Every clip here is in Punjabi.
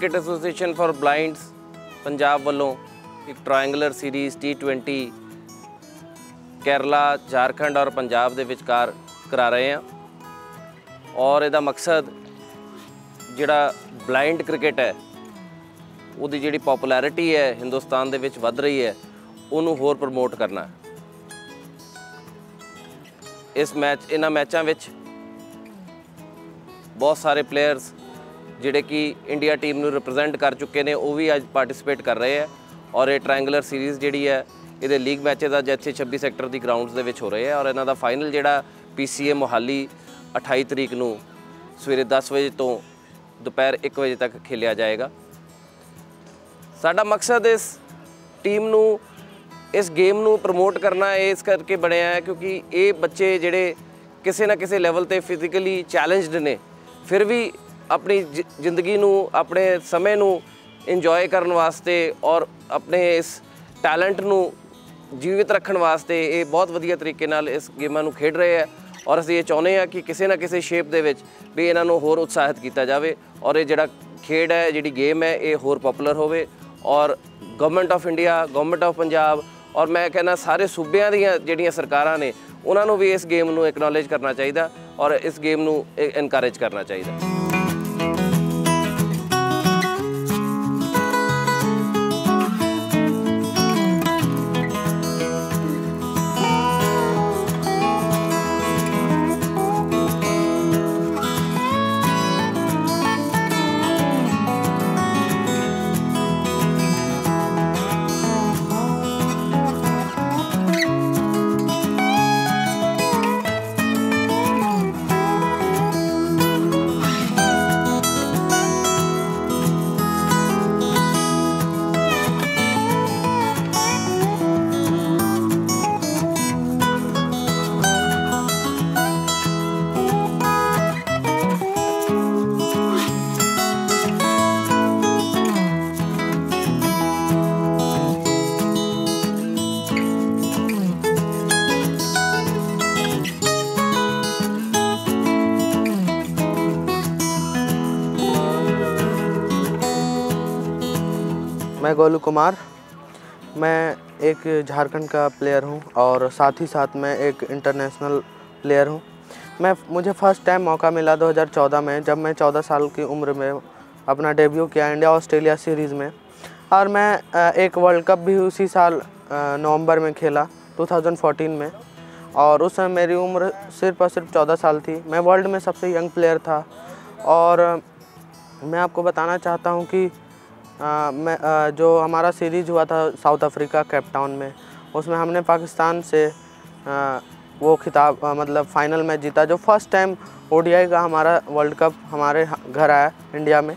Cricket association for blinds Punjab ਵੱਲੋਂ ਇੱਕ triangular series T20 Kerala Jharkhand ਔਰ ਪੰਜਾਬ ਦੇ ਵਿਚਕਾਰ ਕਰਾ ਰਹੇ ਹਾਂ। ਔਰ ਇਹਦਾ ਮਕਸਦ ਜਿਹੜਾ ਬਲਾਈਂਡ ਕ੍ਰਿਕਟ ਹੈ, ਉਹਦੀ ਜਿਹੜੀ ਪਪੂਲੈਰਿਟੀ ਹੈ ਹਿੰਦੁਸਤਾਨ ਦੇ ਵਿੱਚ ਵੱਧ ਰਹੀ ਹੈ, ਉਹਨੂੰ ਹੋਰ ਪ੍ਰਮੋਟ ਕਰਨਾ ਇਸ ਮੈਚ ਇਹਨਾਂ ਮੈਚਾਂ ਵਿੱਚ ਬਹੁਤ ਸਾਰੇ ਪਲੇਅਰਸ ਜਿਹੜੇ ਕਿ ਇੰਡੀਆ ਟੀਮ ਨੂੰ ਰਿਪਰੈਜ਼ੈਂਟ ਕਰ ਚੁੱਕੇ ਨੇ, ਉਹ ਵੀ ਅੱਜ ਪਾਰਟਿਸਿਪੇਟ ਕਰ ਰਹੇ ਹੈ ਔਰ ਇਹ ਟ੍ਰਾਇੰਗੂਲਰ ਸੀਰੀਜ਼ ਜਿਹੜੀ ਹੈ, ਇਹਦੇ ਲੀਗ ਮੈਚਸ ਅੱਜ ਇੱਥੇ 26 ਸੈਕਟਰ ਦੀ ਗਰਾਊਂਡਸ ਦੇ ਵਿੱਚ ਹੋ ਰਹੇ ਹੈ ਔਰ ਇਹਨਾਂ ਦਾ ਫਾਈਨਲ ਜਿਹੜਾ ਪੀਸੀਏ ਮੋਹਾਲੀ 28 ਤਰੀਕ ਨੂੰ ਸਵੇਰੇ 10 ਵਜੇ ਤੋਂ ਦੁਪਹਿਰ 1 ਵਜੇ ਤੱਕ ਖੇਲਿਆ ਜਾਏਗਾ। ਸਾਡਾ ਮਕਸਦ ਇਸ ਟੀਮ ਨੂੰ, ਇਸ ਗੇਮ ਨੂੰ ਪ੍ਰਮੋਟ ਕਰਨਾ ਇਸ ਕਰਕੇ ਬਣਿਆ ਹੈ ਕਿਉਂਕਿ ਇਹ ਬੱਚੇ ਜਿਹੜੇ ਕਿਸੇ ਨਾ ਕਿਸੇ ਲੈਵਲ ਤੇ ਫਿਜ਼ੀਕਲੀ ਚੈਲੰਜਡ ਨੇ, ਫਿਰ ਵੀ ਆਪਣੀ ਜ਼ਿ- ਜ਼ਿੰਦਗੀ ਨੂੰ, ਆਪਣੇ ਸਮੇਂ ਨੂੰ ਇੰਜੋਏ ਕਰਨ ਵਾਸਤੇ ਔਰ ਆਪਣੇ ਇਸ ਟੈਲੈਂਟ ਨੂੰ ਜੀਵਿਤ ਰੱਖਣ ਵਾਸਤੇ ਇਹ ਬਹੁਤ ਵਧੀਆ ਤਰੀਕੇ ਨਾਲ ਇਸ ਗੇਮਾਂ ਨੂੰ ਖੇਡ ਰਹੇ ਆ ਔਰ ਅਸੀਂ ਇਹ ਚਾਹੁੰਦੇ ਆ ਕਿ ਕਿਸੇ ਨਾ ਕਿਸੇ ਸ਼ੇਪ ਦੇ ਵਿੱਚ ਵੀ ਇਹਨਾਂ ਨੂੰ ਹੋਰ ਉਤਸ਼ਾਹਿਤ ਕੀਤਾ ਜਾਵੇ ਔਰ ਇਹ ਜਿਹੜਾ ਖੇਡ ਹੈ, ਜਿਹੜੀ ਗੇਮ ਹੈ, ਇਹ ਹੋਰ ਪਪੂਲਰ ਹੋਵੇ ਔਰ government of India government of Punjab ਔਰ ਮੈਂ ਕਹਿੰਦਾ ਸਾਰੇ ਸੂਬਿਆਂ ਦੀਆਂ ਜਿਹੜੀਆਂ ਸਰਕਾਰਾਂ ਨੇ, ਉਹਨਾਂ ਨੂੰ ਵੀ ਇਸ ਗੇਮ ਨੂੰ ਐਕਨੋਲੇਜ ਕਰਨਾ ਚਾਹੀਦਾ ਔਰ ਇਸ ਗੇਮ ਨੂੰ ਇਨਕਰੇਜ ਕਰਨਾ ਚਾਹੀਦਾ। मैं गोलू कुमार। मैं एक झारखंड का प्लेयर हूँ और साथ ही साथ मैं एक इंटरनेशनल प्लेयर हूँ। मैं, मुझे फ़र्स्ट टाइम मौका मिला 2014 में जब मैं 14 साल की उम्र में अपना डेब्यू किया इंडिया ऑस्ट्रेलिया सीरीज़ में। और मैं एक वर्ल्ड कप भी उसी साल नवंबर में खेला 2014 में। और उस समय मेरी उम्र सिर्फ़ और सिर्फ़ 14 साल थी। मैं वर्ल्ड में सबसे यंग प्लेयर था। और मैं आपको बताना चाहता हूँ कि आ, मैं आ, जो हमारा सीरीज़ हुआ था साउथ अफ्रीका कैपटाउन में उसमें हमने पाकिस्तान से आ, वो खिताब मतलब फाइनल मैच जीता जो फ़र्स्ट टाइम ओडीआई का हमारा वर्ल्ड कप हमारे घर आया इंडिया में।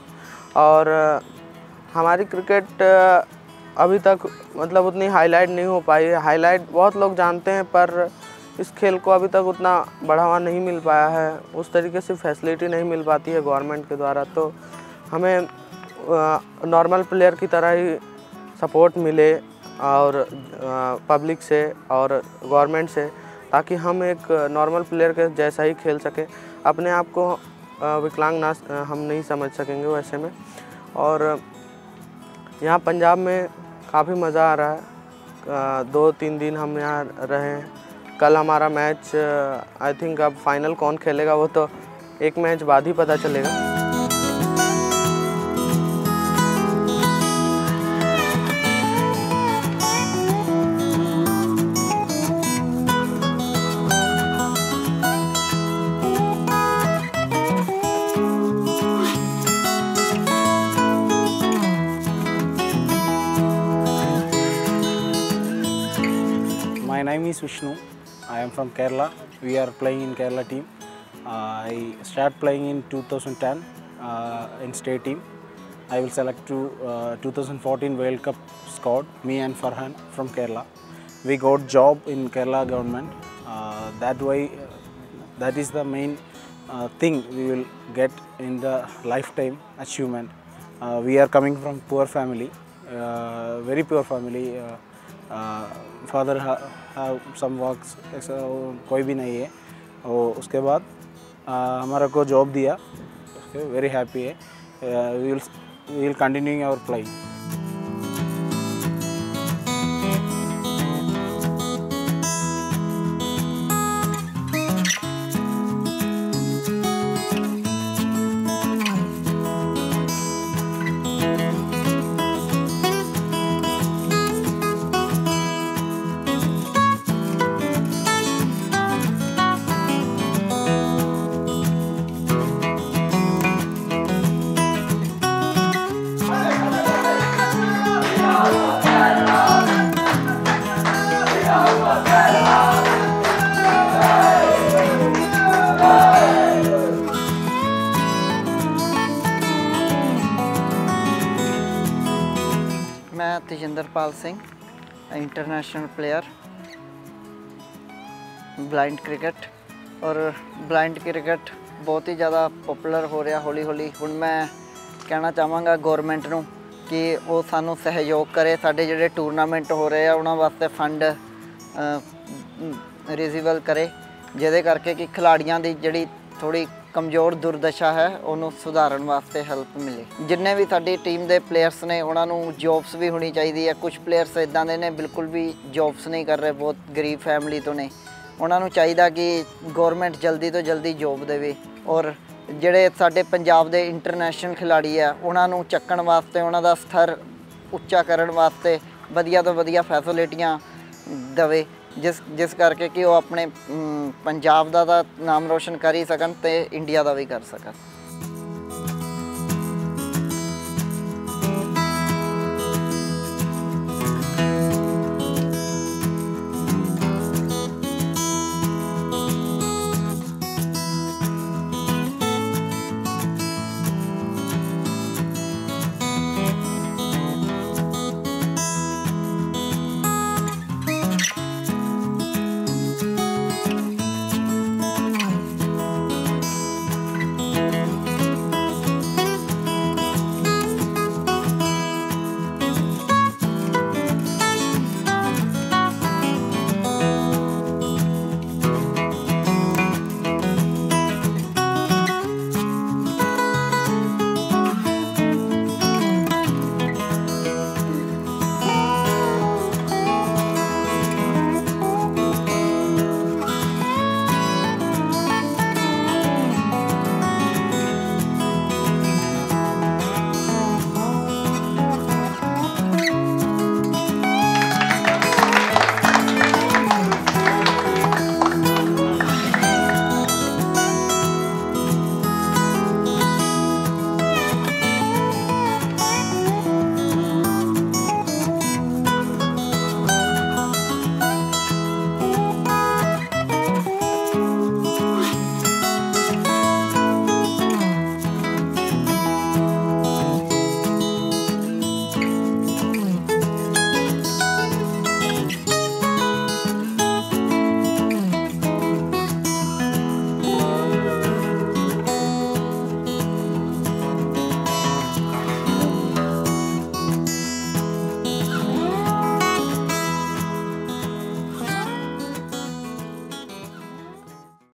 और हमारी क्रिकेट अभी तक मतलब उतनी हाईलाइट नहीं हो पाई। है हाईलाइट बहुत लोग जानते हैं पर इस खेल को अभी तक उतना बढ़ावा नहीं मिल पाया है। उस तरीके से फैसिलिटी नहीं मिल पाती है गवर्नमेंट के द्वारा। तो हमें नॉर्मल प्लेयर की तरह ही सपोर्ट मिले और पब्लिक से और गवर्नमेंट से, ताकि हम एक नॉर्मल प्लेयर के जैसा ही खेल सकें। अपने आप को विकलांग ना हम नहीं समझ सकेंगे वैसे में। और यहाँ पंजाब में काफ़ी मज़ा आ रहा है। दो तीन दिन हम यहाँ रहे हैं। कल हमारा मैच आई थिंक अब फाइनल कौन खेलेगा वो तो एक मैच बाद ही पता चलेगा। My name is Vishnu. I am from Kerala. We are playing in Kerala team. I start playing in 2010 uh, in state team. I will select to uh, 2014 World Cup squad, me and Farhan from Kerala. We got job in Kerala government. Uh, that way, that is the main uh, thing we will get in the lifetime achievement. Uh, we are coming from poor family, uh, very poor family. father some work कोई भी नहीं है। और उसके बाद हमारा को जॉब दिया। वेरी हैप्पी है। We will continuing our continuing Tejinderpal Singh international player blind cricket ਔਰ ਬਲਾਈਂਡ ਕ੍ਰਿਕਟ ਬਹੁਤ ਹੀ ਜ਼ਿਆਦਾ ਪਪੂਲਰ ਹੋ ਰਿਹਾ ਹੌਲੀ ਹੌਲੀ ਹੁਣ ਮੈਂ ਕਹਿਣਾ ਚਾਹਾਂਗਾ ਗਵਰਨਮੈਂਟ ਨੂੰ ਕਿ ਉਹ ਸਾਨੂੰ ਸਹਿਯੋਗ ਕਰੇ ਸਾਡੇ ਜਿਹੜੇ ਟੂਰਨਾਮੈਂਟ ਹੋ ਰਹੇ ਆ ਉਹਨਾਂ ਵਾਸਤੇ ਫੰਡ ਰਿਜ਼ੀਬਲ ਕਰੇ ਜਿਹਦੇ ਕਰਕੇ ਕਿ ਖਿਲਾੜੀਆਂ ਦੀ ਜਿਹੜੀ ਥੋੜੀ ਕਮਜ਼ੋਰ ਦੁਰਦਸ਼ਾ ਹੈ, ਉਹਨੂੰ ਸੁਧਾਰਨ ਵਾਸਤੇ ਹੈਲਪ ਮਿਲੇ। ਜਿੰਨੇ ਵੀ ਸਾਡੀ ਟੀਮ ਦੇ ਪਲੇਅਰਸ ਨੇ, ਉਹਨਾਂ ਨੂੰ ਜੌਬਸ ਵੀ ਹੋਣੀ ਚਾਹੀਦੀ ਹੈ। ਕੁਝ ਪਲੇਅਰਸ ਇਦਾਂ ਦੇ ਨੇ, ਬਿਲਕੁਲ ਵੀ ਜੌਬਸ ਨਹੀਂ ਕਰ ਰਹੇ, ਬਹੁਤ ਗਰੀਬ ਫੈਮਿਲੀ ਤੋਂ ਨੇ। ਉਹਨਾਂ ਨੂੰ ਚਾਹੀਦਾ ਕਿ ਗਵਰਨਮੈਂਟ ਜਲਦੀ ਤੋਂ ਜਲਦੀ ਜੌਬ ਦੇਵੇ ਔਰ ਜਿਹੜੇ ਸਾਡੇ ਪੰਜਾਬ ਦੇ ਇੰਟਰਨੈਸ਼ਨਲ ਖਿਲਾੜੀ ਆ, ਉਹਨਾਂ ਨੂੰ ਚੱਕਣ ਵਾਸਤੇ, ਉਹਨਾਂ ਦਾ ਸਥਰ ਉੱਚਾ ਕਰਨ ਵਾਸਤੇ ਵਧੀਆ ਤੋਂ ਵਧੀਆ ਫੈਸਿਲਿਟੀਆਂ ਦਵੇ। ਜਿਸ ਜਿਸ ਕਰਕੇ ਕਿ ਉਹ ਆਪਣੇ ਪੰਜਾਬ ਦਾ ਤਾਂ ਨਾਮ ਰੋਸ਼ਨ ਕਰ ਹੀ ਸਕਣ ਤੇ ਇੰਡੀਆ ਦਾ ਵੀ ਕਰ ਸਕਣ।